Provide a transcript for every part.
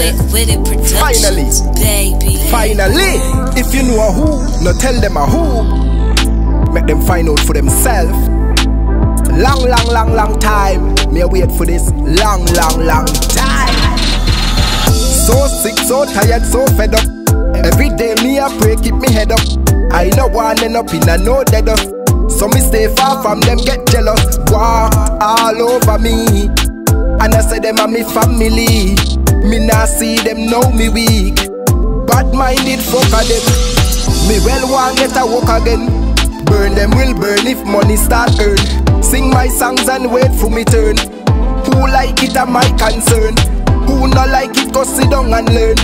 With it productions, baby. Finally, if you know a who, no tell them a who. Make them find out for themselves. Long, long, long, long time. Me wait for this long, long, long time. So sick, so tired, so fed up. Every day me a pray, keep me head up. I no want end up in a no dead us. So me stay far from them, get jealous. War all over me. And I say them are me family. Me nah see them know me weak. Bad minded fucker them. Me well want get a walk again. Burn them will burn if money start earn. Sing my songs and wait for me turn. Who like it are my concern. Who not like it go sit down and learn.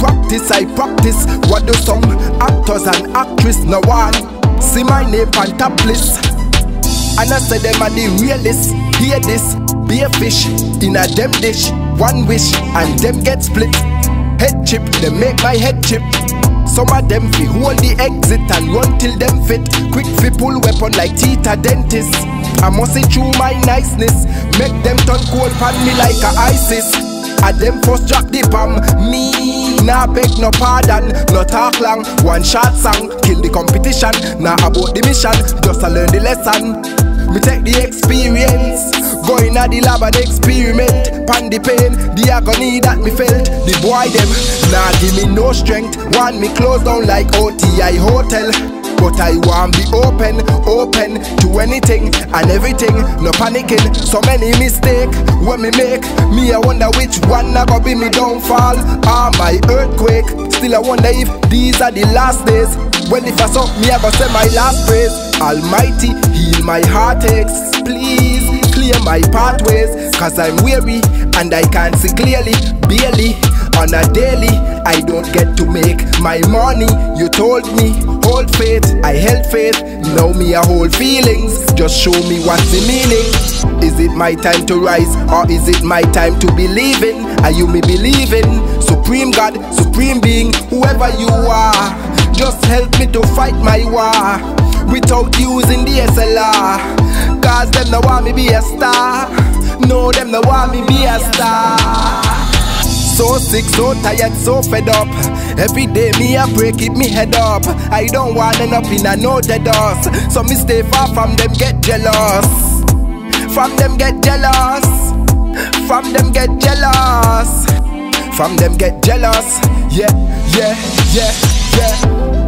Practice I practice what do some actors and actress no one. See my name on top list. And I say them are the realest. Hear this, be a fish in a dem dish. One wish and them get split. Head chip, they make my head chip. Some of them fi hold the exit and run till them fit. Quick fi pull weapon like Tita dentist. I must see through my niceness. Make them turn cold pan me like a ISIS. I them first drop the bomb. Me nah beg no pardon, no talk long. One shot song, kill the competition. Nah about the mission, just to learn the lesson. Me take the experience, go in the lab and experiment. Pan the pain, the agony that me felt. The boy them nah give me no strength. Want me close down like OTI hotel. But I want be open, open to anything and everything. No panicking, so many mistake when me make. Me I wonder which one I go be me downfall or my earthquake. Still I wonder if these are the last days. Well if I saw me I go say my last praise. Almighty heal my heartaches, please clear my pathways. Cause I'm weary and I can't see clearly, barely. On a daily, I don't get to make my money. You told me, hold faith, I held faith. Now me a hold feelings. Just show me what's the meaning. Is it my time to rise or is it my time to believe in? Are you me believing? Supreme God, Supreme Being, whoever you are, just help me to fight my war without using the SLR. Cause them no want me be a star. No, them no want me be a star. So sick, so tired, so fed up. Every day me a pray, keep me head up. I don't want end up in a no dead us. So me stay far from them, get jealous. From them get jealous. From them get jealous. From them get jealous. Yeah, yeah, yeah, yeah.